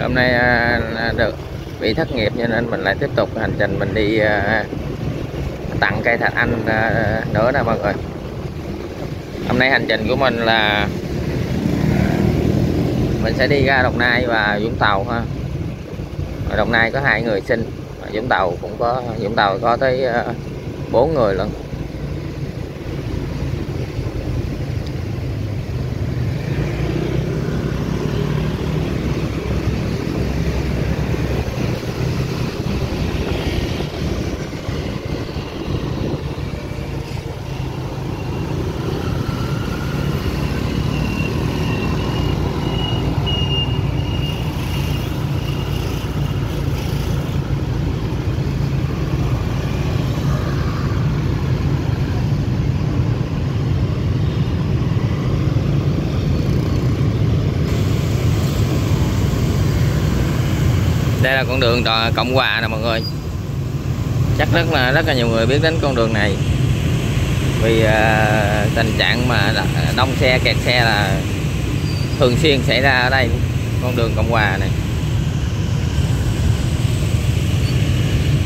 hôm nay à, được bị thất nghiệp cho nên mình lại tiếp tục hành trình mình đi à, tặng cây thạch anh à, nữa nè mọi người. Hôm nay hành trình của mình là mình sẽ đi ra Đồng Nai và Vũng Tàu ha. Ở Đồng Nai có hai người sinh Vũng Tàu cũng có Vũng Tàu có tới à, bốn người lận. Đây là con đường cộng hòa nè mọi người. Chắc rất là rất là nhiều người biết đến con đường này. Vì uh, tình trạng mà à, đông xe kẹt xe là thường xuyên xảy ra ở đây con đường cộng hòa này.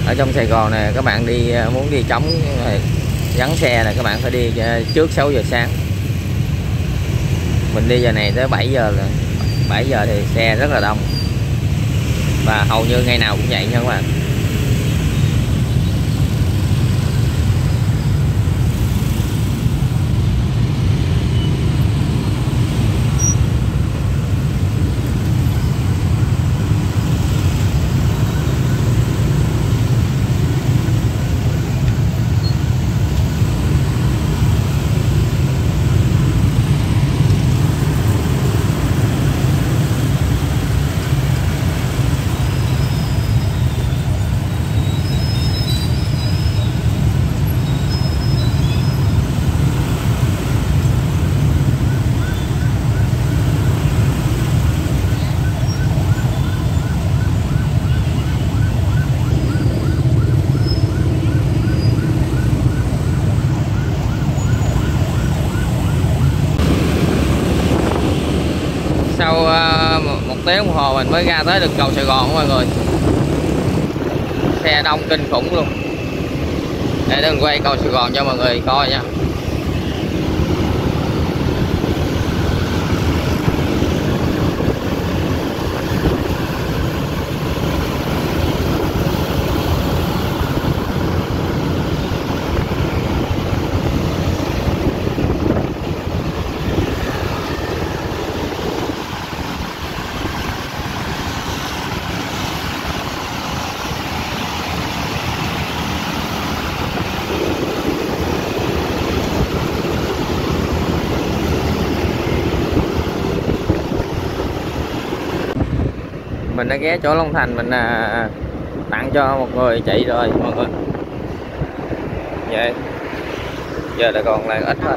Ở trong Sài Gòn này các bạn đi à, muốn đi trống vắng xe là các bạn phải đi trước 6 giờ sáng. Mình đi giờ này tới 7 giờ rồi. 7 giờ thì xe rất là đông và hầu như ngày nào cũng vậy nha các bạn sau uh, một tiếng đồng hồ mình mới ra tới được cầu Sài Gòn mọi người. Xe đông kinh khủng luôn. Để đừng quay cầu Sài Gòn cho mọi người coi nha. Ghé chỗ Long Thành mình à, tặng cho một người chị rồi mọi người. Vậy giờ là còn lại ít thôi.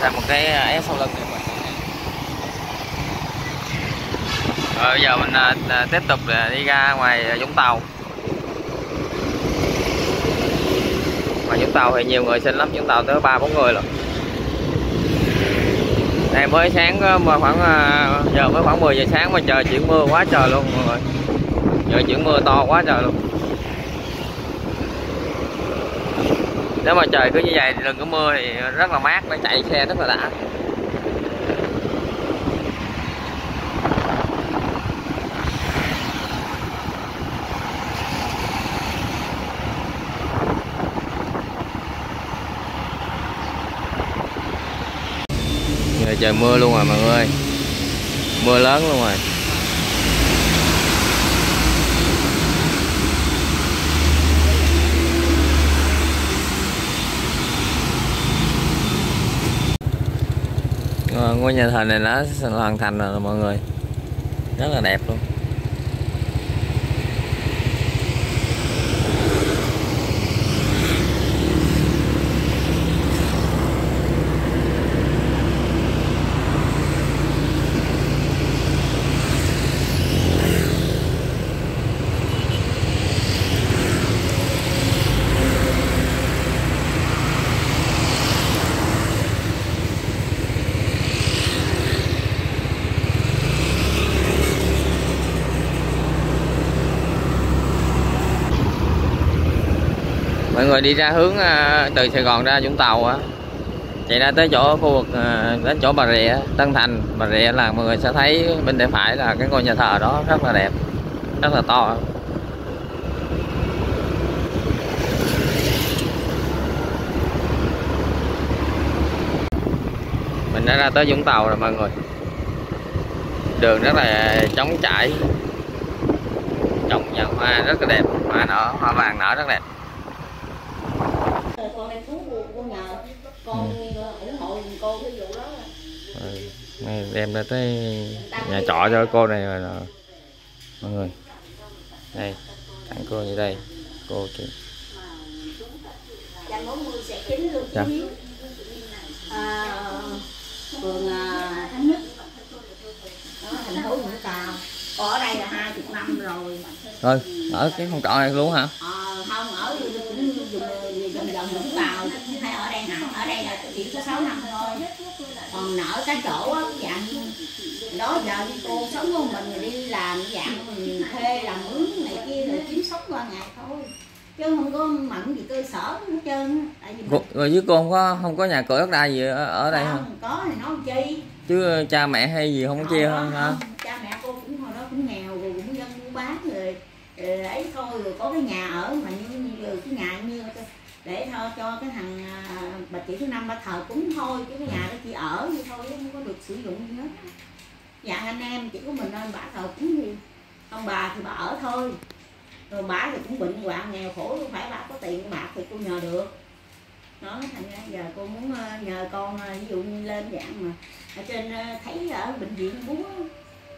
Thêm một cái à, ép sau lưng này mình rồi bây giờ mình à, à, tiếp tục à, đi ra ngoài à, Vũng Tàu. Ngoài Vũng Tàu thì nhiều người xin lắm Vũng Tàu tới ba bốn người rồi này, mới sáng mà khoảng à, giờ mới khoảng 10 giờ sáng mà trời chuyển mưa quá trời luôn, mọi người. Giờ chuyển mưa to quá trời luôn. Nếu mà trời cứ như vậy đừng có mưa thì rất là mát, nó chạy xe rất là đã. Trời mưa luôn rồi mọi người. Mưa lớn luôn rồi. Ngôi nhà thờ này đã hoàn thành rồi, mọi người. Rất là đẹp luôn. Người đi ra hướng à, từ Sài Gòn ra Vũng Tàu á. Chạy ra tới chỗ khu vực à, đến chỗ Bà Rịa, Tân Thành. Bà Rịa là mọi người sẽ thấy bên tay phải là cái ngôi nhà thờ đó rất là đẹp, rất là to. Mình đã ra tới Vũng Tàu rồi mọi người. Đường rất là trống trải. Trồng nhà hoa rất là đẹp, hoa nở, hoa vàng nở rất đẹp con đem xuống cô, nhờ con ủng hộ giùm cô cái vụ đó này đem ra tới nhà trọ cho cô này rồi nè. Mọi người. Đây tặng cô như đây. Cô chị. Trăm Dạ. à, phường à, Nhất thành phố Vũng Tàu còn ở đây là hai chục năm rồi thôi ở cái phòng trọ này luôn hả? Ờ, không chứ không phải ở đây hẳn ở đây là chỉ có 6 năm thôi. Còn nợ cái chỗ á dạng đó giờ đi cô sống của mình rồi đi làm dạng mình thuê làm mướn này kia rồi kiếm sống qua ngày thôi. Chứ không có mặn gì cơ sở hết trơn tại vì rồi với cô không có không có nhà cửa đất đai gì ở, ở đây không không có thì nói chi? Chứ cha mẹ hay gì không có chia không hả? cha mẹ cô cũng hồi đó cũng nghèo rồi cũng dân buôn bán rồi ấy thôi rồi có cái nhà ở mà như, như cái nhà như để thôi cho cái thằng à, bà chị thứ năm bà thờ cúng thôi chứ cái nhà đó chỉ ở như thôi không có được sử dụng gì hết. Dạ anh em chỉ có mình nên bà thờ cúng gì ông bà thì bà ở thôi. Rồi bà thì cũng bệnh hoạn nghèo khổ không phải bà có tiền bạc thì cô nhờ được. Đó thành ra giờ cô muốn ờ, nhờ con ờ, ví dụ như lên dạng mà ở trên thấy ở bệnh viện búa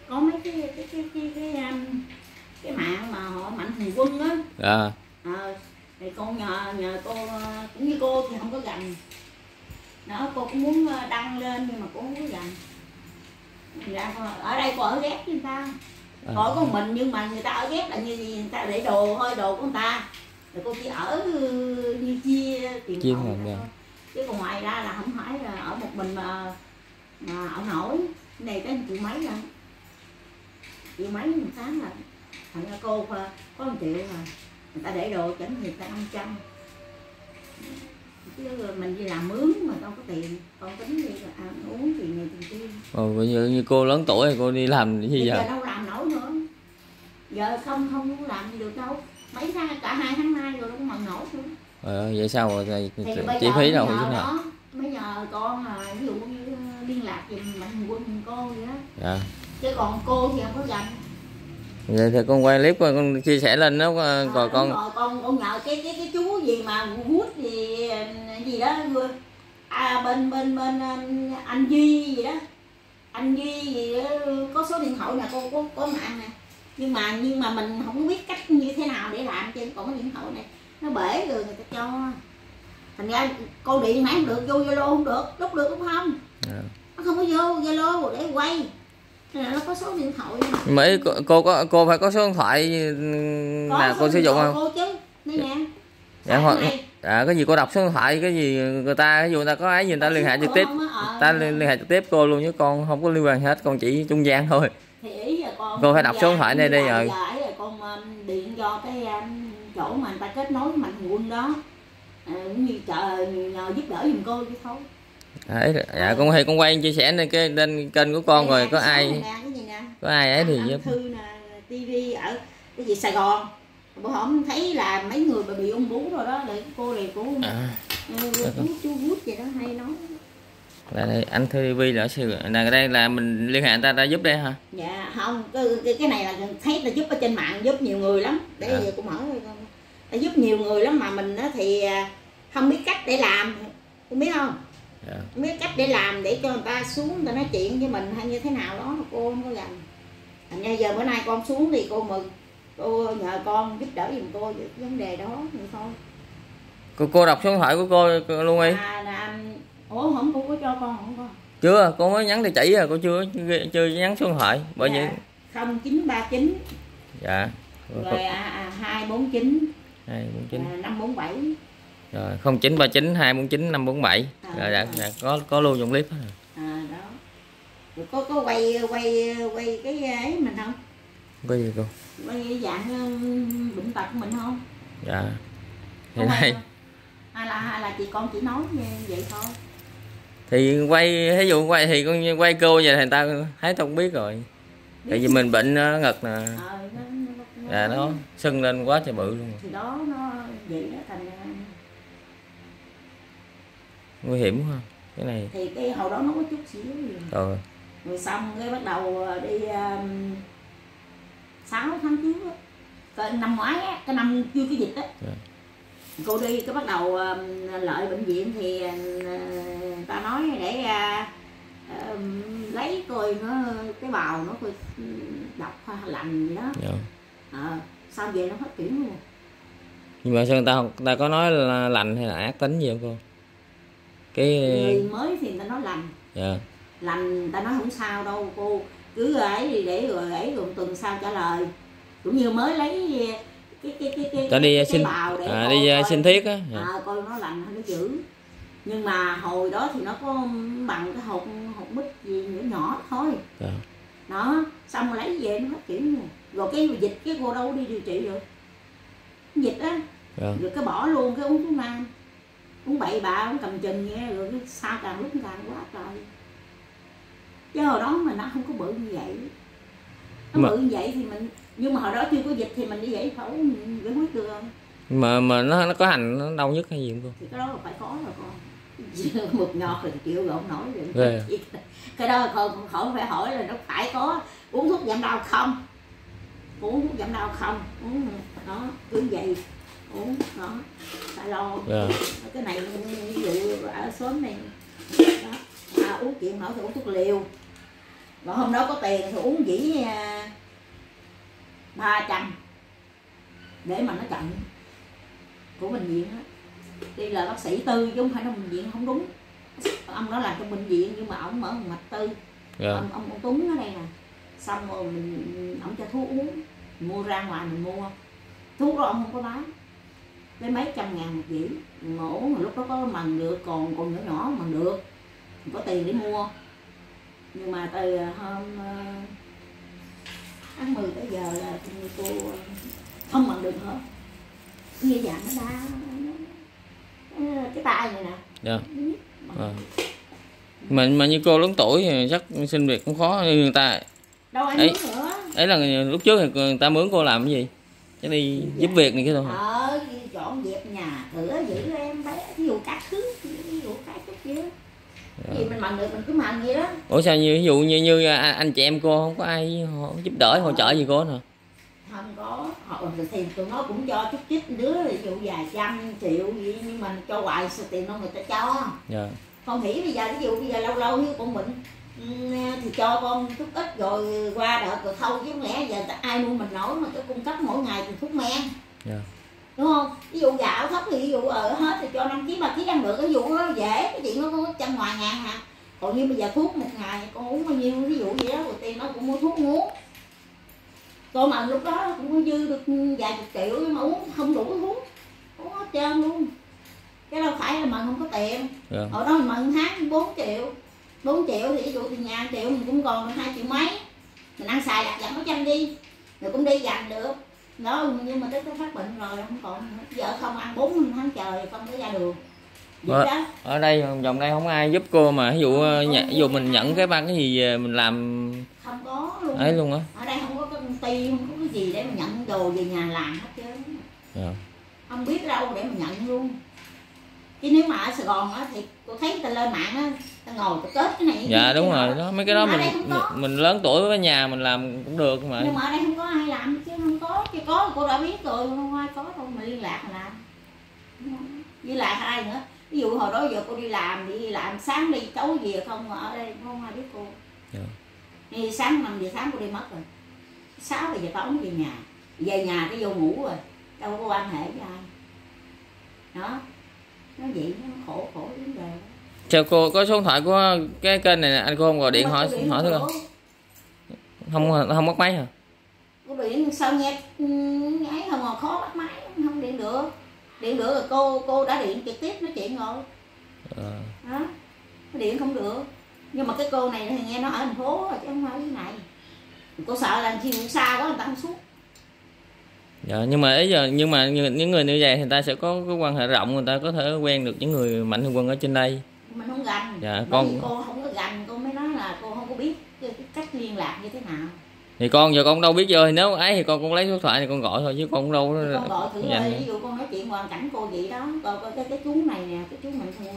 có mấy cái cái cái cái cái, um, cái mạng mà họ mạnh thường quân á. Dạ ờ thì con nhờ nhờ cô ờ, cũng như cô thì không có gần đó cô cũng muốn ờ, đăng lên nhưng mà cô không có gần Thành ra ở đây cô ở ghép người ta À. có con mình nhưng mà người ta ở ghép là như gì người ta để đồ thôi đồ của người ta. Rồi cô chỉ ở ừ, như chia tiền Chia phòng thôi. dạ. chứ còn ngoài ra là không phải là ở một mình mà mà ở nổi. Cái này tới triệu mấy rồi. Triệu mấy một tháng là thành ra cô ờ, có một triệu rồi người ta để đồ chẳng người ta năm trăm chứ mình đi làm mướn mà đâu có tiền. Con tính đi là ăn uống tiền này tiền kia Ồ, coi như, như cô lớn tuổi thì cô đi làm gì bây giờ giờ đâu làm nổi nữa. Giờ không không có làm gì được đâu. Mấy tháng cả hai tháng nay rồi đâu có mần nổi nữa. Ơi, vậy sao rồi? Thì, thì chi bây giờ phí đâu chứ nào? mới nhờ con là ví dụ như liên lạc giùm mạnh quân cô vậy đó. Dạ. Chứ còn cô thì không có dành vậy thì con quay clip con con chia sẻ lên đó À, rồi con đúng rồi, con con nhờ cái cái cái chú gì mà hút gì gì đó à, bên bên bên um, anh duy gì đó. Anh duy gì đó, có số điện thoại nè cô có có mạng nè. Nhưng mà nhưng mà mình không biết cách như thế nào để làm trên còn cái điện thoại này. Nó bể rồi người ta cho. Thành ra cô điện mãi không được vô zalo không được lúc được cũng không. Dạ. nó không có vô zalo để quay là nó có số điện thoại nè. mà ý cô, cô có cô phải có số điện thoại Có số cô sử dụng không? cô chứ. Đây nè. Dạ hoặc này. à, cái gì cô đọc số điện thoại cái gì người ta ví dụ người ta có ấy gì người ta liên hệ trực tiếp. ờ, ta liên, liên hệ trực tiếp cô luôn chứ con không có liên quan hết con chỉ trung gian thôi. Thì ý là con Cô phải đọc số điện thoại đây đây giờ rồi. giờ là con um, điện cho cái um, chỗ mà người ta kết nối mạnh quân đó. À, cũng như chờ nhờ giúp đỡ giùm cô chứ thôi Đấy, dạ con thì con quay chia sẻ lên cái lên kênh của con rồi có ai có ai ấy thì Anh giúp. Thư tivi ở cái gì sài gòn. Bữa hổm thấy là mấy người mà bị ung bú rồi đó để cô này cô à, ừ, chú chú hút gì đó hay nói là đây, anh TV là sư là đây là mình liên hệ người ta đã giúp đây hả? Dạ không cái, cái, này là thấy là giúp ở trên mạng giúp nhiều người lắm. Để À. giờ cô mở giúp nhiều người lắm mà mình á thì à, không biết cách để làm. Biết không dạ. không biết cách để làm để cho người ta xuống người ta nói chuyện với mình hay như thế nào đó cô không có dành thành ra giờ bữa nay con xuống thì cô mừng. Cô nhờ con giúp đỡ giùm cô vấn đề đó vậy thôi. Cô cô đọc số điện thoại của cô, luôn đi. À là ủa không cô có cho con không con? Chưa cô mới nhắn địa chỉ rồi cô chưa chưa, nhắn số điện thoại bởi vậy. không chín ba chín. Dạ. Rồi à, à, hai bốn chín. Hai bốn chín. À, năm bốn bảy rồi không chín ba chín hai bốn chín năm bốn bảy. À, rồi dạ, rồi. dạ, có có luôn trong clip hết rồi. à đó. Rồi có có quay quay quay cái ấy mình không? Có gì cô? Quay cái dạng um, bệnh tật của mình không? Dạ. Hiện quay nay không? hay là hay là chị con chỉ nói như vậy thôi. Thì quay ví dụ quay thì con quay cô vậy thì người ta thấy tao cũng biết rồi. Tại vì mình bệnh nó ngật nè. Ờ, nó, nó, nó, là nó sưng lên quá trời bự luôn. Thì đó nó vậy đó thành nguy hiểm quá cái này thì cái hồi đó nó có chút xíu gì rồi. Rồi xong cái bắt đầu ờ, đi um, 6 tháng trước á. Cái năm ngoái á cái năm chưa cái dịch á. Dạ. cô đi cái bắt đầu um, lợi bệnh viện thì uh, ta nói để uh, um, lấy coi nó cái bào nó coi hay lành gì đó. Dạ. ờ sao về nó hết chuyển luôn. Nhưng mà sao người ta người ta có nói là lành hay là ác tính gì không cô cái người mới thì người ta nói lành. Dạ. Lành người ta nói không sao đâu cô. Cứ ấy để rồi ấy rồi tuần sau trả lời. Cũng như mới lấy cái cái cái cái ta đi cái, xin bào để à, đi coi- xin thiết á. Dạ. à, coi nó lành hay nó dữ. Nhưng mà hồi đó thì nó có bằng cái hột hột mít gì nhỏ nhỏ thôi. Dạ. đó xong rồi lấy về nó phát triển rồi rồi cái dịch cái cô đâu đi điều trị rồi dịch á. Dạ. rồi cái bỏ luôn cái uống thuốc nam uống bậy bạ uống cầm chừng nghe rồi sao càng lúc càng quá trời. Chứ hồi đó mà nó không có bự như vậy. Nó Mà- bự như vậy thì mình nhưng mà hồi đó chưa có dịch thì mình đi giải phẫu giải quyết được không? Mà mà nó nó có hành nó đau nhất hay gì không cô? Thì cái đó là phải có rồi con. Mực ngọt thì chịu rồi không nổi rồi. Ghê cái đó không khỏi phải hỏi là nó phải có uống thuốc giảm đau không? Uống thuốc giảm đau không? Uống đó cứ vậy uống đó phải lo dạ. Cái này ví dụ ở xóm này. Đó à, uống chuyện nổi thì uống thuốc liều. Còn hôm đó có tiền thì uống chỉ à, ba trăm để mà nó chậm của bệnh viện á. Đi là bác sĩ tư chứ không phải là bệnh viện không đúng. Ông đó làm trong bệnh viện nhưng mà ông mở một mạch tư. Dạ. Ông, ông, ông Tuấn ở đây nè. Xong rồi mình ông cho thuốc uống. Mua ra ngoài mình mua. Thuốc đó ông không có bán lấy mấy trăm ngàn một dĩ mà uống mà lúc đó có mần được còn còn nhỏ nhỏ mần được. Mình có tiền để mua. Nhưng mà từ hôm ờ, tháng 10 tới giờ là cô không mần được nữa. Như dạng nó đau nó- cái tay này nè. Dạ. À. mà. Mà như cô lớn tuổi thì chắc xin việc cũng khó như người ta. Đâu ai Ấy. nữa. ấy là lúc trước thì người ta mướn cô làm cái gì chắc đi giúp việc này kia thôi. Ờ dọn dẹp nhà cửa giữ em bé ví dụ các thứ ví dụ cái chút kia Dạ. mình mần được mình cứ mần vậy đó. Ủa sao như ví dụ như như anh, anh chị em cô không có ai họ giúp đỡ hỗ trợ gì cô hả? Không có. Họ thì tụi nó cũng cho chút chút đứa ví dụ vài trăm triệu gì nhưng mà cho hoài sao tiền đâu người ta cho. Dạ. Con nghĩ bây giờ ví dụ bây giờ lâu lâu con bệnh ừ, thì cho con chút ít rồi qua đợt rồi thâu chứ không lẽ giờ ai nuôi mình nổi mà cứ cung cấp mỗi ngày thì thuốc men. Dạ. Đúng không? Ví dụ gạo thấp thì ví dụ ở hết thì cho năm ký ba ký ăn được cái vụ đó dễ cái chuyện nó có trăm ngoài ngàn hả còn như bây giờ thuốc một ngày con uống bao nhiêu ví dụ vậy đó rồi tiền nó cũng mua thuốc uống con mà lúc đó cũng có dư được vài chục triệu nhưng mà uống không đủ thuốc uống hết trơn luôn. Cái đâu phải là mình không có tiền. Dạ. Ở đó mình tháng 4 triệu 4 triệu thì ví dụ tiền nhà triệu mình cũng còn hai triệu mấy. Mình ăn xài đặt dặn mấy trăm đi. Rồi cũng đi dành được. Đó nhưng mà tới cái phát bệnh rồi không còn vợ không ăn bốn tháng trời không có ra đường. Ờ. đó. ở đây vòng đây không ai giúp cô mà ví dụ ờ, nhận, ví dụ mình nhận cái ba cái gì về mình làm không có luôn. ấy luôn á. Ở đây không có công ty không có cái gì để mà nhận đồ về nhà làm hết trơn dạ. Không biết đâu để mà nhận luôn chứ nếu mà ở Sài Gòn á thì cô thấy người ta lên mạng á ta ngồi ta kết cái này dạ đúng rồi đó mấy cái đó mình mình lớn tuổi với nhà mình làm cũng được mà. Nhưng mà ở đây không có ai làm chứ không có chứ có cô đã biết rồi không ai có đâu mà liên lạc làm. Với lại ai nữa? Ví dụ hồi đó giờ cô đi làm đi làm sáng đi tối về không ở đây không ai biết cô. Dạ. đi sáng 5 giờ sáng cô đi mất rồi. 6 giờ tối về nhà. Về nhà cái vô ngủ rồi đâu có quan hệ với ai. Đó nó vậy nó khổ khổ vấn đề chào cô có số điện thoại của cái kênh này nè anh cô không gọi điện hỏi hỏi thử không không không mất máy hả? Cô điện sao ừ, ấy không mà khó bắt máy không điện được. Điện được rồi cô cô đã điện trực tiếp nói chuyện rồi. Ờ, đó điện không được. Nhưng mà cái cô này thì nghe nó ở thành phố chứ không phải ở dưới này. Cô sợ là chiều xa quá người ta không xuống dạ nhưng mà ý giờ nhưng mà những người như vậy thì ta sẽ có cái quan hệ rộng người ta có thể quen được những người mạnh thường quân ở trên đây. Mình không gành Dạ, con- cô không có gành cô mới nói là cô không có biết cái, cách liên lạc như thế nào. Thì con giờ con đâu biết thì nếu ấy thì con cũng lấy số thoại thì con gọi thôi chứ con cũng đâu Thì con gọi thử Dạ. ơi ví dụ con nói chuyện hoàn cảnh cô vậy đó coi coi cái, cái chú này nè cái chú mạnh thường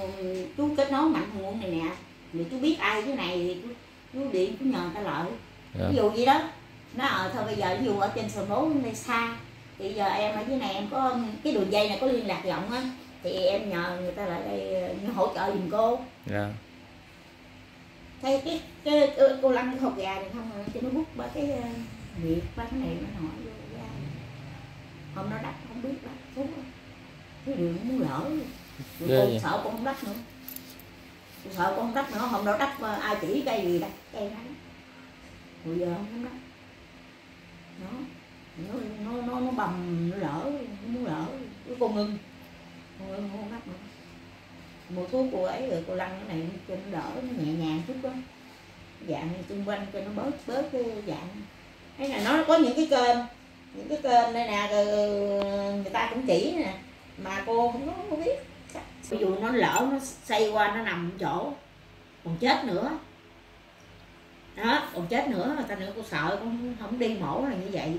chú kết nối mạnh thường quân này nè thì chú biết ai cái này thì chú, chú điện chú nhờ người ta lợi. Dạ. ví dụ vậy đó. Nó ở thôi bây giờ ví dụ ở trên sườn núi đây xa thì giờ em ở dưới này em có cái đường dây này có liên lạc rộng á thì em nhờ người ta lại đây như hỗ trợ giùm cô. Dạ. Thấy cái cái, cái cô lăn cái hộp gà này không rồi cho nó bút ba cái uh, việc ba cái này nó hỏi vô ra hôm nó đắp không biết thuốc á. cái đường muốn lỡ. Rồi cô vậy. sợ cô không đắp nữa. Cô sợ cô không đắp nữa hôm đó đắp ờ, ai chỉ cây gì đắp cây đó. Bây giờ không đắp nó nó nó nó, nó bầm nó lỡ nó muốn lỡ. Cái con ngưng. Con ngưng không nắp nữa. Mua thuốc cô ấy rồi cô lăn cái này cho nó đỡ nó nhẹ nhàng chút đó. Dạng xung quanh cho nó bớt bớt cái dạng. Cái này nó có những cái kênh. Những cái kênh đây nè người ta cũng chỉ nè. Mà cô không không có biết. Ví dụ nó lỡ nó xây qua nó nằm chỗ. Còn chết nữa. Đó còn chết nữa người ta nữa cô sợ con không, không đi mổ là như vậy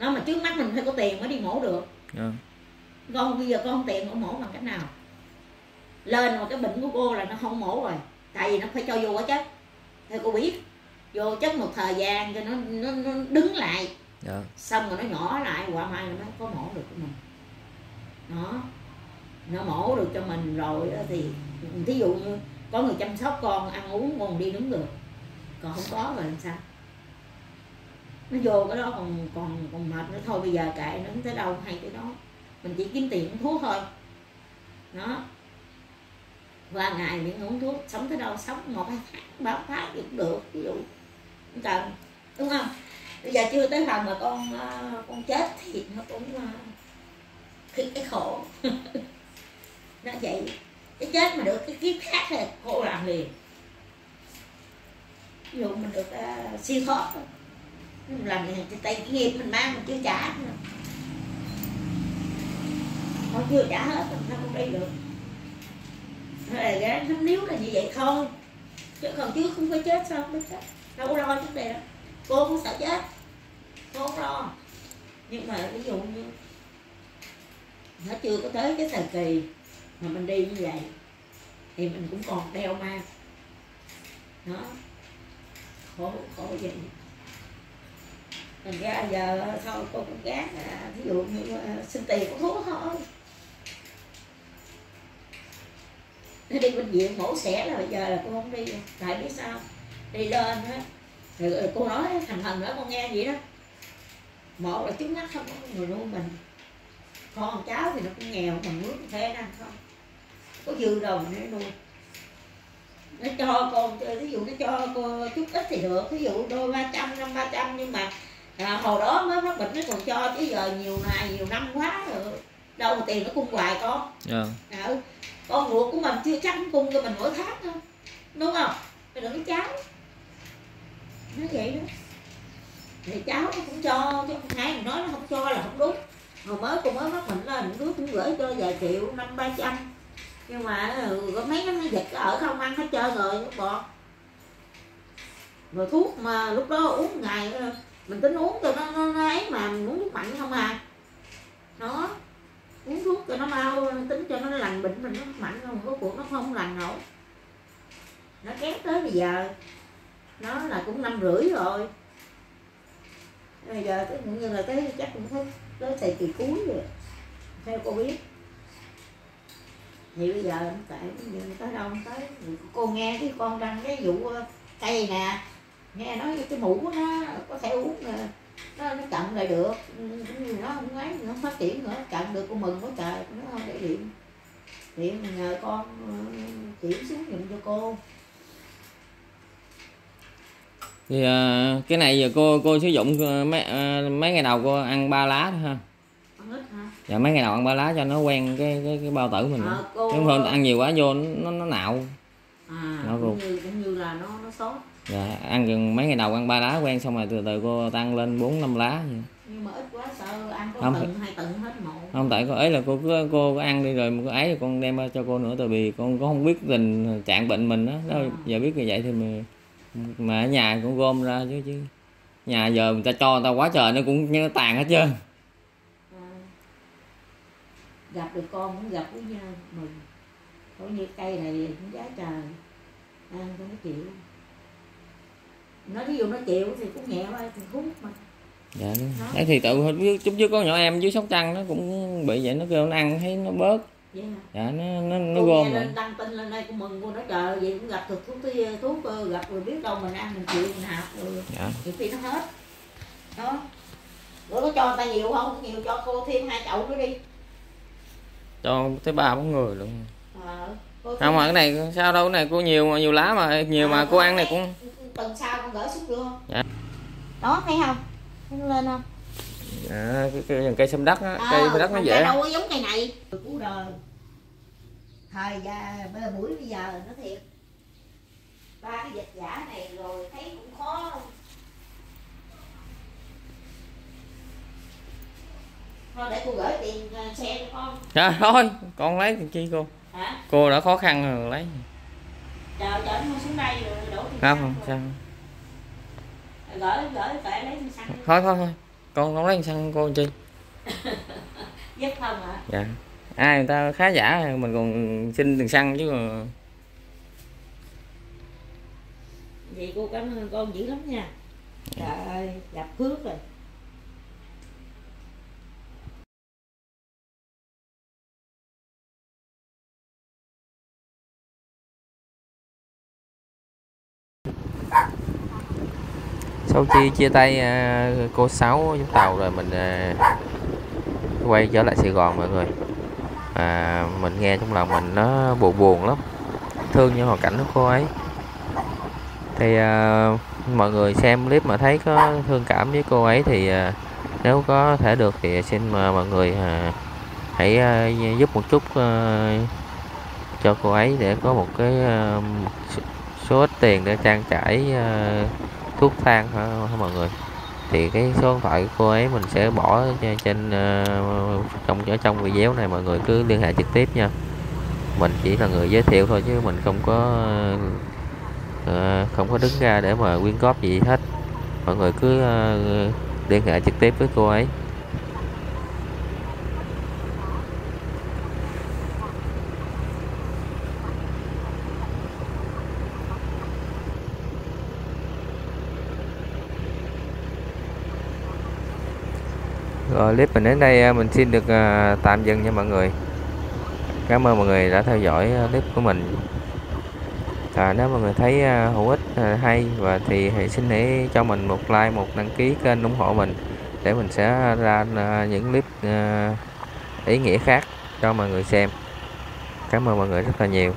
nó mà trước mắt mình phải có tiền mới đi mổ được. Dạ. Con bây giờ con không tiền con mổ bằng cách nào? Lên mà cái bệnh của cô là nó không mổ rồi. Tại vì nó phải cho vô quá chất. Theo cô biết vô chất một thời gian cho nó nó, nó đứng lại. Dạ. Xong rồi nó nhỏ lại quả mai nó mới có mổ được của mình. Nó nó mổ được cho mình rồi đó thì thí dụ như có người chăm sóc con ăn uống con đi đứng được. Còn không có rồi làm sao nó vô cái đó còn còn còn mệt nữa. Thôi bây giờ kệ nó tới đâu hay tới đó. Mình chỉ kiếm tiền uống thuốc thôi. Đó. Qua ngày miễn uống thuốc sống tới đâu sống một hai tháng ba tháng cũng được ví dụ. Không cần đúng không? Bây giờ chưa tới phần mà con ờ, con chết thì nó cũng ờ, cái, cái khổ. Nó vậy. Cái chết mà được cái kiếp khác thì khổ làm liền. Ví dụ mình được uh, siêu thoát làm thì tay nghiệp mình mang, mình chưa trả nữa. Nó chưa trả hết mình sao không đi được? Nó là gán nó níu là như vậy thôi. Chứ còn trước không phải chết sao không biết chết? Đâu có lo chút này đó cô cũng sợ chết. Cô không lo. Nhưng mà ví dụ như, nó chưa có tới cái thời kỳ mà mình đi như vậy, thì mình cũng còn đeo mang đó. Khổ khổ vậy thành ra giờ thôi cô cũng gán à, ví dụ như à, xin tiền cũng thuốc thôi nó đi bệnh viện mổ xẻ là bây giờ là cô không đi tại biết sao? Đi lên á rồi ừ, cô nói thành thần nữa con nghe vậy đó. Một là chứng mắt không có người nuôi mình. Con cháu thì nó cũng nghèo mình nước thế ăn không? Có dư đâu mà nó nuôi. Nó cho con ví dụ nó cho cô chút ít thì được ví dụ đôi ba trăm năm ba trăm nhưng mà à, hồi đó mới mắc bệnh nó còn cho chứ giờ nhiều ngày nhiều năm quá rồi. Đâu mà tiền nó cung hoài con. Dạ. Ừ. con ruột của mình chưa chắc cung cho mình mỗi tháng đâu. Đúng không? Mình đừng có cháu nó vậy đó. Thì cháu nó cũng cho chứ không ai mà nói nó không cho là không đúng. Hồi mới cô mới mắc bệnh lên đứa cũng gửi cho vài triệu năm ba trăm. Nhưng mà ừ, có mấy nó dịch ở không ăn hết trơn rồi nó bọt. Rồi thuốc mà lúc đó uống ngày mình tính uống cho nó, nó, nó ấy mà mình uống thuốc mạnh không à. Nó uống thuốc cho nó mau tính cho nó lành bệnh mình nó mạnh không có cuộc nó không lành nổi. Nó kéo tới bây giờ. Nó là cũng năm rưỡi rồi. Bây giờ tới cũng như là tới chắc cũng thấy tới thời kỳ cuối rồi theo cô biết. Thì bây giờ tại bây tới đâu tới cô nghe cái con đăng cái vụ cây nè nghe nói cái mũ của nó có thể uống nó nó chặn lại được. Ừ, cũng như nó không ấy nó phát triển nữa chặn được cô mừng quá trời nó không để điện. Điện nhờ con ờ, chuyển xuống giùm cho cô. Thì à, cái này giờ cô cô sử dụng ờ, mấy à, mấy ngày đầu cô ăn ba lá thôi ha? Dạ mấy ngày đầu ăn ba lá cho nó quen cái cái, cái bao tử mình. Ờ, cô- nếu không ăn nhiều quá vô nó nó nạo. À Nó cũng như cũng như là nó nó sốt dạ ăn chừng mấy ngày đầu ăn ba lá quen xong rồi từ từ cô tăng lên bốn năm lá vậy. nhưng mà ít quá sợ có Không, tuần hai tuần hết một không tại cô ấy là cô cứ cô có ăn đi rồi cô ấy con đem cho cô nữa tại vì con có không biết tình trạng bệnh mình đó, đó À. giờ biết như vậy thì mà mà ở nhà cũng gom ra chứ chứ nhà giờ người ta cho người ta quá trời nó cũng như nó tàn hết trơn À. gặp được con cũng gặp với nhau mừng có như cây này cũng giá trời ăn cho nó chịu nó ví dụ nó chịu thì cũng nhẹ thôi thì hút mà. Dạ đúng. Đấy thì tự chút trước có nhỏ em dưới sóc trăng nó cũng bị vậy nó kêu nó ăn thấy nó bớt. Yeah. dạ nó nó nó cô gom rồi đăng tin lên đây cũng mừng cô nói trời vậy cũng gặp được thuốc tươi thuốc ờ, gặp rồi biết đâu mình ăn mình chịu mình học rồi. Dạ. Nhiều khi nó hết. Đó. Rồi có cho người ta nhiều không? Nhiều cho cô thêm hai chậu nữa đi. Cho tới ba bốn người luôn. Ờ, cô không mà cái này sao đâu cái này cô nhiều nhiều lá mà nhiều mà À, cô ăn này cũng tuần sau con gửi xuống luôn. Dạ. đó thấy không? Thấy lên không? À, cái, cái, cây sâm đất á cây đất nó không dễ. đâu giống cây này. Cú đời thời gia bây giờ buổi bây giờ nó thiệt. Ba cái dịch giả này rồi thấy cũng khó thôi để cô gửi tiền ờ, xe cho con. Dạ thôi con lấy thì chi cô? Hả? Cô đã khó khăn rồi lấy chờ chờ nó xuống đây rồi đổ tiền không không sao gửi gửi kệ lấy xăng thôi thôi thôi. Con không lấy xăng cô chi? Giúp không hả? Dạ. Ai người ta khá giả mình còn xin tiền xăng chứ mà. Vậy cô cảm ơn con dữ lắm nha. Trời ơi gặp phước rồi sau khi chia tay à, cô sáu Vũng Tàu rồi mình à, quay trở lại Sài Gòn mọi người. À, mình nghe trong lòng mình nó buồn buồn lắm thương như hoàn cảnh của cô ấy. Thì à, mọi người xem clip mà thấy có thương cảm với cô ấy thì à, nếu có thể được thì xin mà mọi người à, hãy à, giúp một chút à, cho cô ấy để có một cái à, số ít tiền để trang trải à, thuốc thang hả, hả mọi người? Thì cái số điện thoại của cô ấy mình sẽ bỏ trên- ờ, trong ở trong video này mọi người cứ liên hệ trực tiếp nha. Mình chỉ là người giới thiệu thôi chứ mình không có ờ, không có đứng ra để mà quyên góp gì hết. Mọi người cứ ờ, liên hệ trực tiếp với cô ấy. Rồi clip mình đến đây à, mình xin được à, tạm dừng nha mọi người. Cảm ơn mọi người đã theo dõi à, clip của mình. À, nếu mọi người thấy hữu ích hay và thì hãy xin hãy cho mình một like, một đăng ký kênh ủng hộ mình để mình sẽ ra những clip ý nghĩa khác cho mọi người xem. Cảm ơn mọi người rất là nhiều.